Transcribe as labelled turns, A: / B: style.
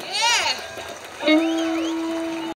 A: Yeah.